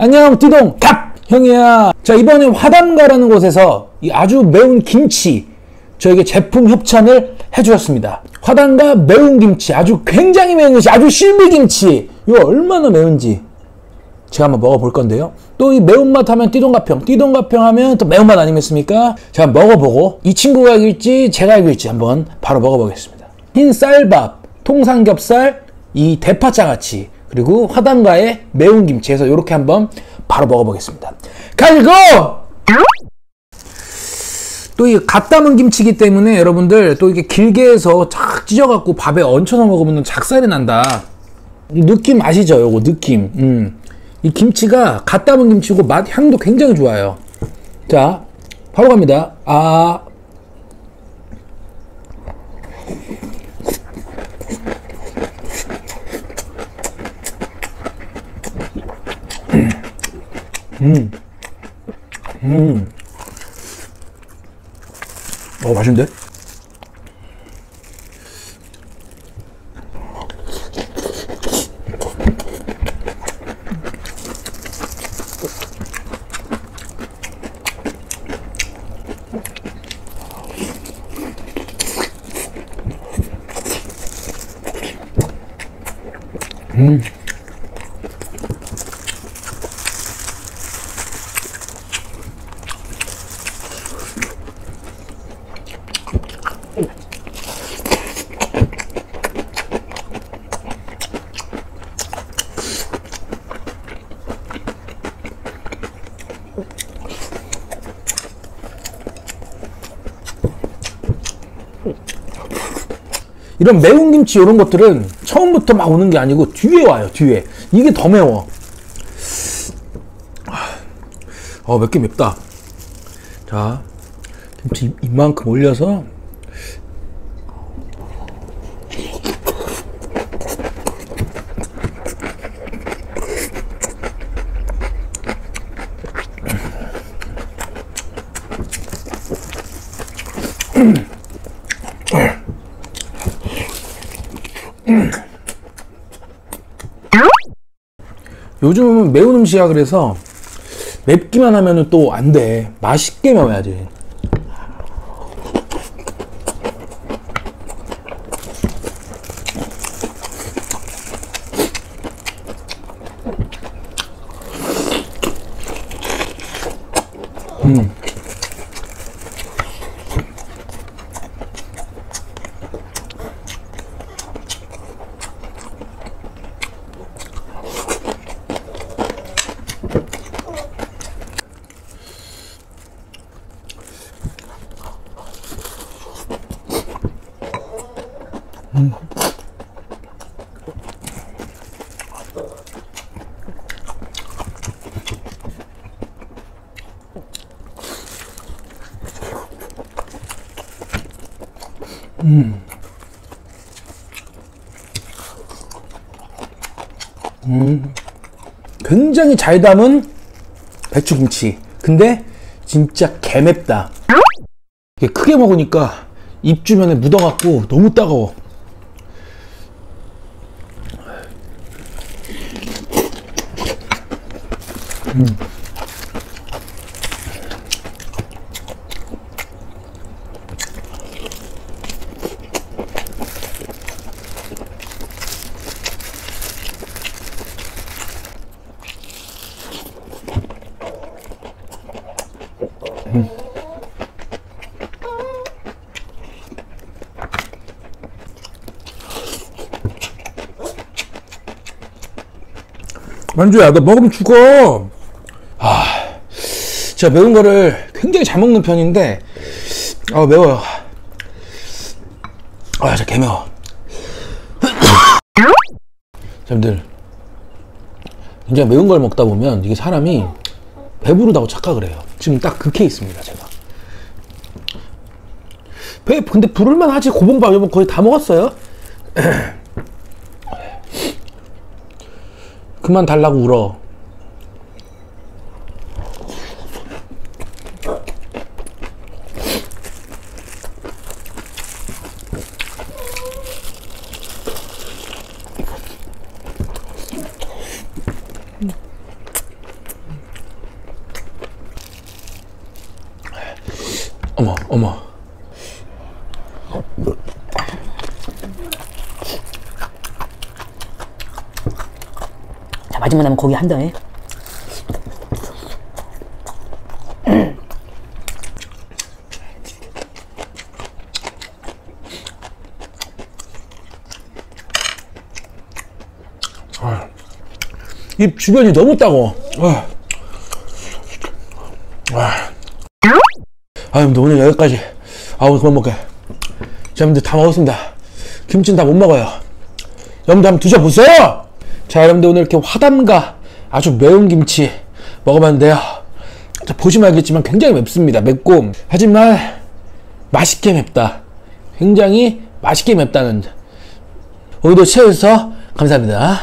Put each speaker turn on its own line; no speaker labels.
안녕 띠동. 갑! 형이야. 자 이번에 화단가라는 곳에서 이 아주 매운 김치 저에게 제품 협찬을 해주셨습니다. 화단가 매운 김치 아주 굉장히 매운 것이 아주 실비김치. 이거 얼마나 매운지 제가 한번 먹어볼 건데요. 또 이 매운맛 하면 띠동가평 띠동가평 하면 또 매운맛 아니겠습니까? 제가 먹어보고 이 친구가 이길지 제가 이길지 한번 바로 먹어보겠습니다. 흰 쌀밥 통삼겹살 이 대파장아찌 그리고 화단가의 매운 김치에서 이렇게 한번 바로 먹어보겠습니다. 갈고! 또 이 갓 담은 김치기 때문에 여러분들 또 이게 길게 해서 착 찢어갖고 밥에 얹혀서 먹으면 작살이 난다. 이 느낌 아시죠? 요거 느낌. 음. 이 김치가 갓 담은 김치고 맛 향도 굉장히 좋아요. 자, 바로 갑니다. 아, 어 맛있는데? 이런 매운 김치 이런 것들은 처음부터 막 오는 게 아니고 뒤에 와요 뒤에. 이게 더 매워. 어몇개 맵다. 자 김치 이만큼 올려서 요즘은 매운 음식이야 그래서 맵기만 하면은 또안 돼. 맛있게 먹어야지. 음. 굉장히 잘 담은 배추김치. 근데 진짜 개맵다. 크게 먹으니까 입 주변에 묻어갖고 너무 따가워. 만주야, 너 먹으면 죽어. 아, 제가 매운 거를 굉장히 잘 먹는 편인데, 아, 매워요. 아, 진짜 개매워. 여러분들, 굉장히 매운 걸 먹다 보면 이게 사람이 배부르다고 착각을 해요. 지금 딱 그 케이스입니다, 제가. 배, 근데 부를만 하지, 고봉밥 여보 거의 다 먹었어요. 그만 달라고 울어. 어머, 어머.
자 마지막 남은 고기 한 덩에.
입 주변이 너무 따가워. 아, 아, 아 여러분들 오늘 여기까지. 아, 오늘 그만 먹게. 자, 여러분들 다 먹었습니다. 김치는 다 못 먹어요. 여러분들 한번 드셔보세요! 자, 여러분들 오늘 이렇게 화담과 아주 매운 김치 먹어봤는데요. 자, 보시면 알겠지만 굉장히 맵습니다. 맵고. 하지만 맛있게 맵다. 굉장히 맛있게 맵다는. 오늘도 시청해주셔서 감사합니다.